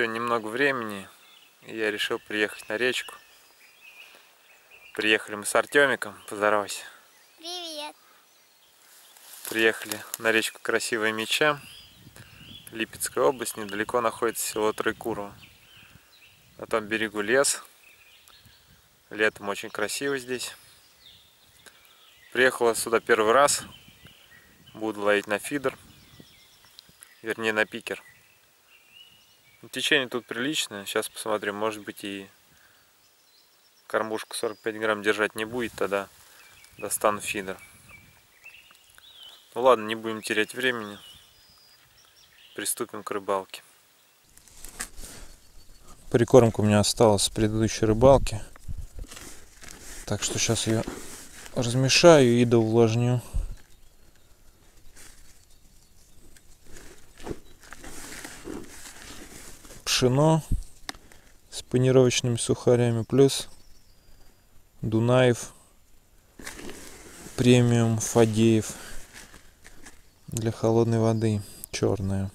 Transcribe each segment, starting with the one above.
Сегодня немного времени, и я решил приехать на речку. Приехали мы с Артемиком, поздоровайся. Привет. Приехали на речку Красивая Меча, Липецкая область, недалеко находится село Троекурово. На том берегу лес, летом очень красиво здесь. Приехала сюда первый раз, буду ловить на фидер, вернее на пикер. Течение тут приличное, сейчас посмотрим, может быть и кормушку 45 грамм держать не будет, тогда достану фидер. Ну ладно, не будем терять времени, приступим к рыбалке. Прикормка у меня осталась с предыдущей рыбалки, так что сейчас ее размешаю и доувлажню. Пшено с панировочными сухарями плюс Дунаев премиум Фадеев для холодной воды черная.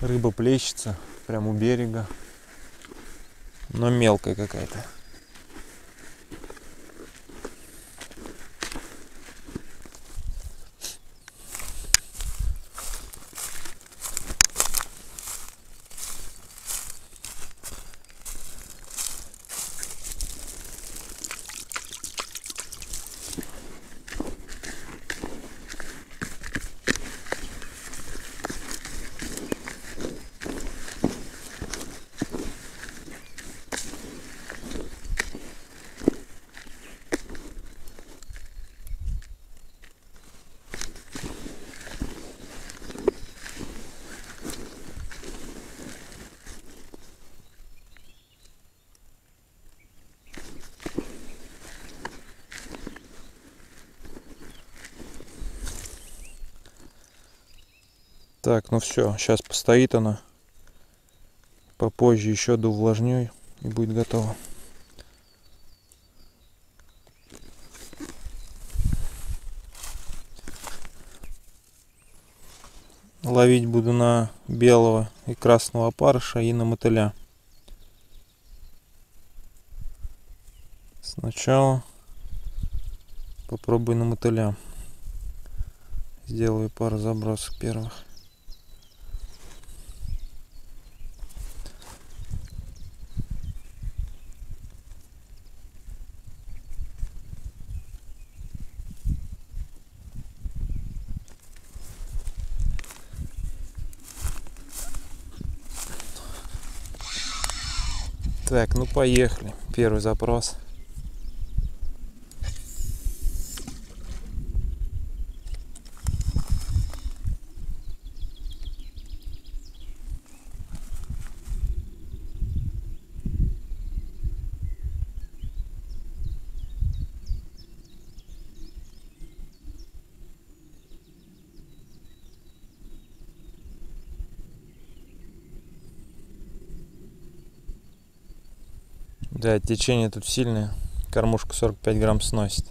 Рыба плещется прямо у берега. Но мелкая какая-то. Так, ну все, сейчас постоит она. Попозже еще доувлажню и будет готово. Ловить буду на белого и красного опарыша и на мотыля. Сначала попробую на мотыля. Сделаю пару забросов первых. Так, ну поехали. Первый запрос. Да, течение тут сильное. Кормушка 45 грамм сносит.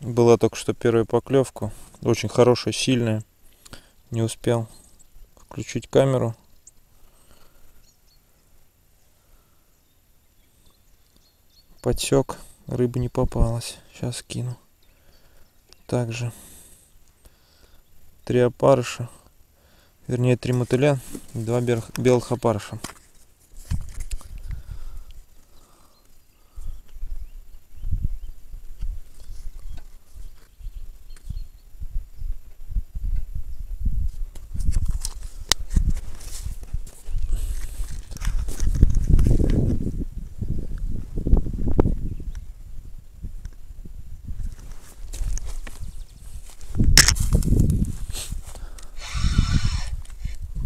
Была только что первая поклевка. Очень хорошая, сильная. Не успел включить камеру. Подсек. Рыба не попалась. Сейчас кину. Также три опарыша. Вернее, три мотыля два белых опарыша.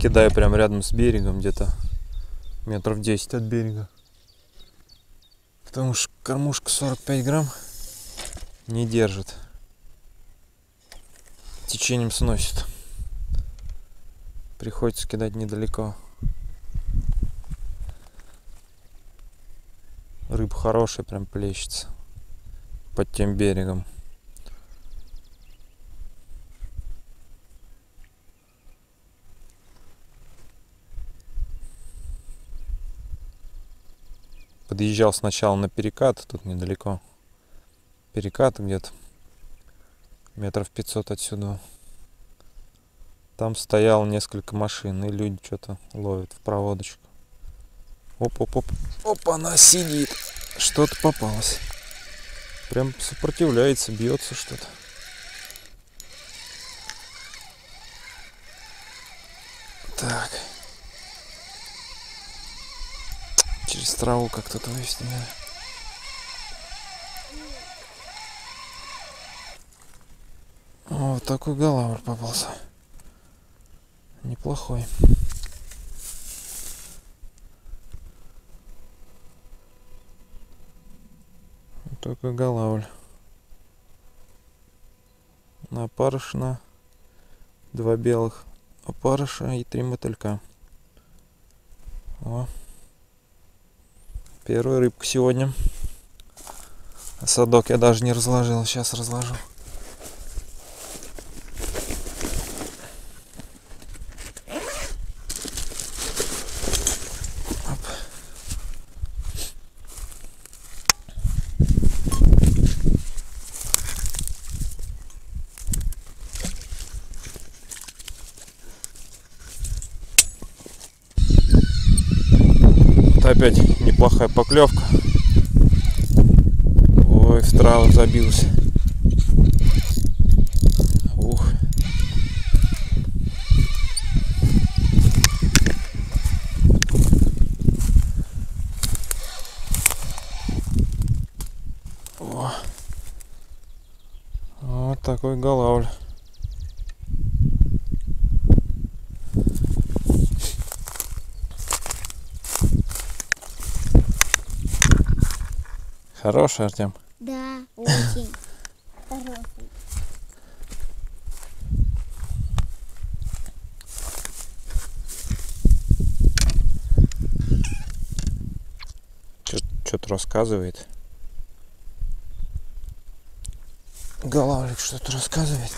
Кидаю прямо рядом с берегом, где-то метров 10 от берега. Потому что кормушка 45 грамм не держит. Течением сносит. Приходится кидать недалеко. Рыба хорошая, прям плещется под тем берегом. Подъезжал сначала на перекат, тут недалеко. Перекат где-то метров 500 отсюда. Там стояло несколько машин, и люди что-то ловят в проводочку. Оп-оп-оп. Оп, она сидит. Что-то попалось. Прям сопротивляется, бьется что-то. Так. Через траву как-то вывести надо. Вот такой голавр попался. Неплохой. Вот такой голавль. На опарышна, два белых опарыша и три мотылька. О. Первая рыбка сегодня. Садок я даже не разложил, сейчас разложу. Опять неплохая поклевка. Ой, в траву забился. Ух. О. Вот такой голавль. Хороший, Артем? Да, очень хороший. Что-то рассказывает. Головлик что-то рассказывает.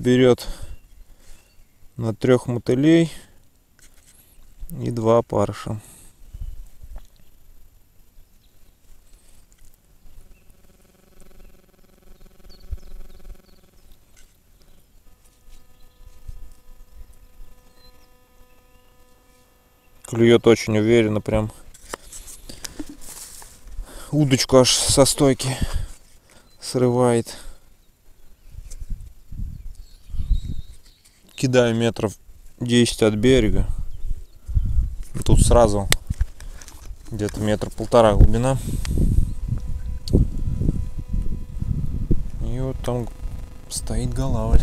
Берет на трех мотылей и два опарыша. Клюет очень уверенно, прям удочку аж со стойки срывает. Кидаю метров 10 от берега. Тут сразу где-то метр полтора глубина. И вот там стоит голавль.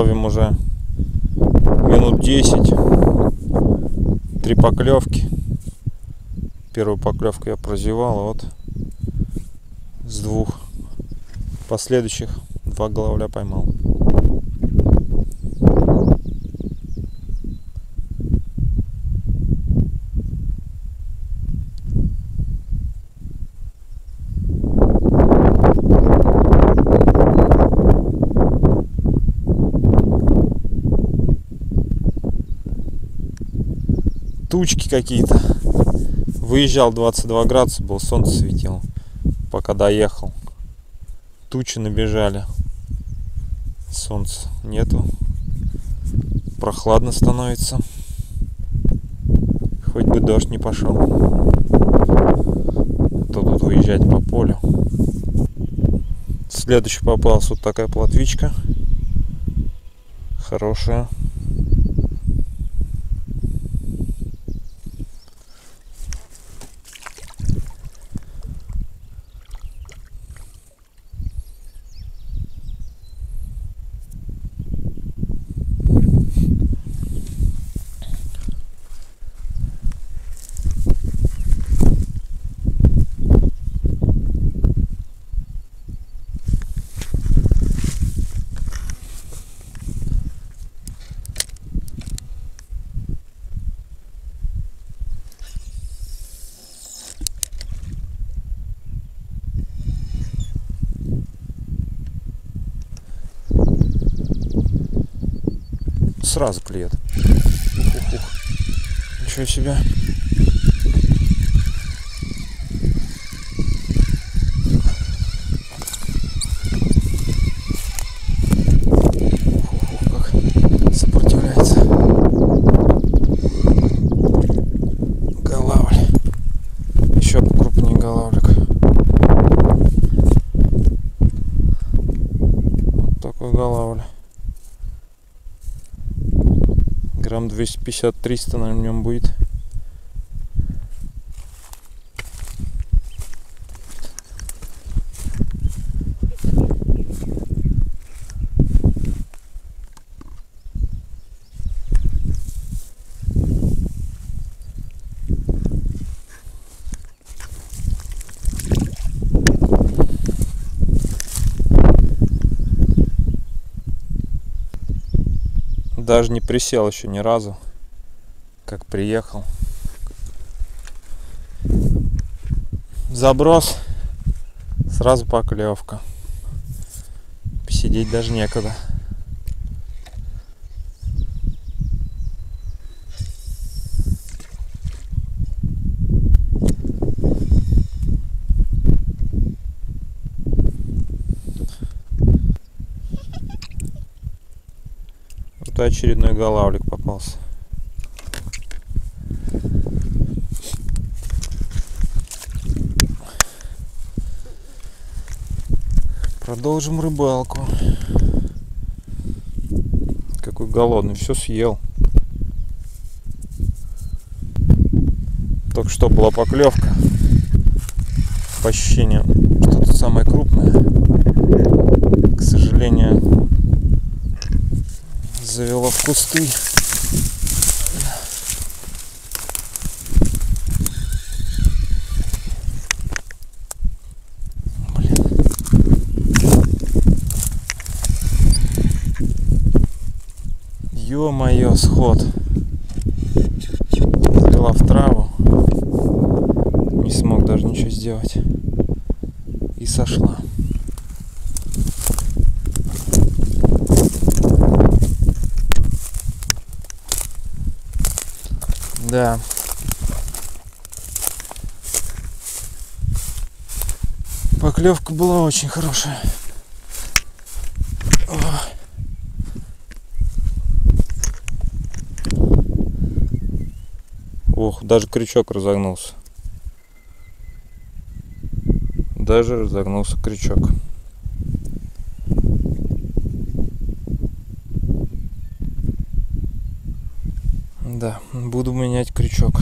Ловим уже минут 10 три поклевки. Первую поклевку я прозевал вот с двух последующих два головля поймал тучки какие-то. Выезжал 22 градуса, был солнце светило, пока доехал. Тучи набежали. Солнца нету. Прохладно становится. Хоть бы дождь не пошел. А то тут выезжать по полю. Следующий попалась вот такая плотвичка. Хорошая. Сразу клюет. Ух, ух, ух. Ничего себе. Ух, ух, ух, как сопротивляется. Голавль. Еще покрупнее голавлик. Вот такой голавль. Грамм 250-300 на нем будет. Даже не присел еще ни разу, как приехал. Заброс, сразу поклевка. Посидеть даже некогда. И очередной голавлик попался. Продолжим рыбалку. Какой голодный, все съел. Только что была поклевка. По ощущениям, что-то самое крупное. К сожалению, завела в кусты. Ё-моё, сход. Завела в траву. Не смог даже ничего сделать. И сошла. Да. Поклевка была очень хорошая. Ох, даже крючок разогнулся. Даже разогнулся крючок. Да, буду менять крючок.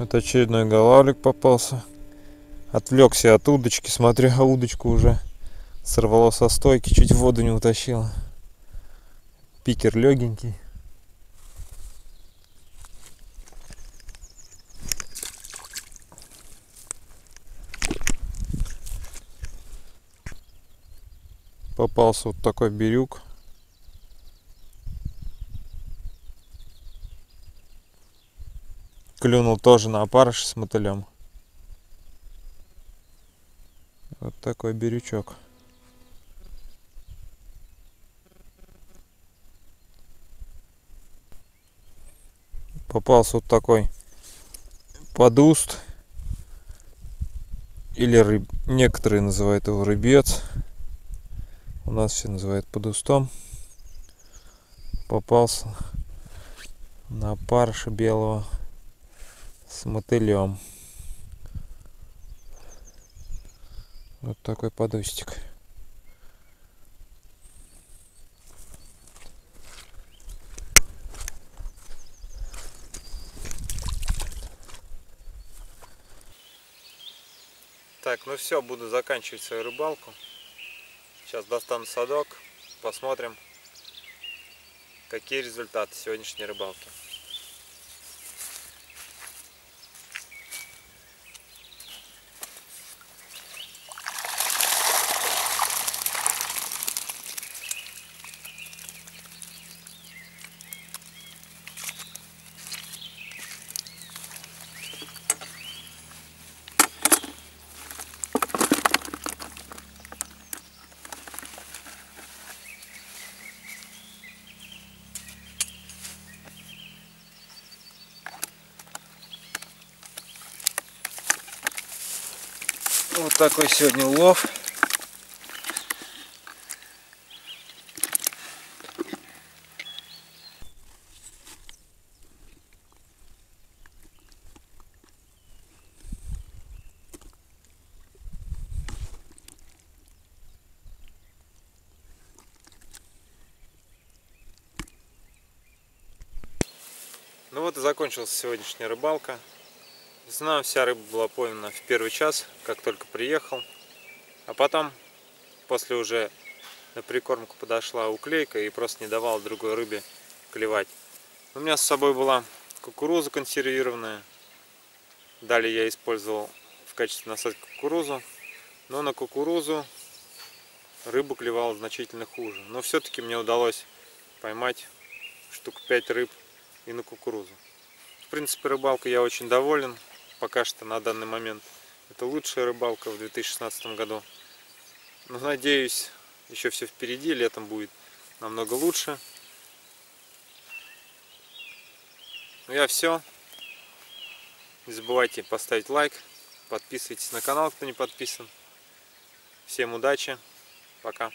Это очередной голавлик попался. Отвлекся от удочки, смотрю, а удочку уже сорвало со стойки, чуть в воду не утащило. Пикер легенький. Попался вот такой бирюк. Клюнул тоже на опарыш с мотылем. Вот такой бирючок. Попался вот такой подуст. Или рыб... некоторые называют его рыбец. У нас все называют подустом. Попался на парша белого с мотылем. Вот такой подустик. Так, ну все, буду заканчивать свою рыбалку. Сейчас достану садок, посмотрим, какие результаты сегодняшней рыбалки. Вот такой сегодня улов. Ну вот и закончилась сегодняшняя рыбалка. Знаю, вся рыба была поймана в первый час, как только приехал. А потом, после уже на прикормку подошла уклейка и просто не давала другой рыбе клевать. У меня с собой была кукуруза консервированная. Далее я использовал в качестве насадки кукурузу. Но на кукурузу рыбу клевала значительно хуже. Но все-таки мне удалось поймать штук 5 рыб и на кукурузу. В принципе, рыбалкой я очень доволен пока что на данный момент. Это лучшая рыбалка в 2016 году. Но надеюсь, еще все впереди, летом будет намного лучше. Ну я все. Не забывайте поставить лайк, подписывайтесь на канал, кто не подписан. Всем удачи, пока.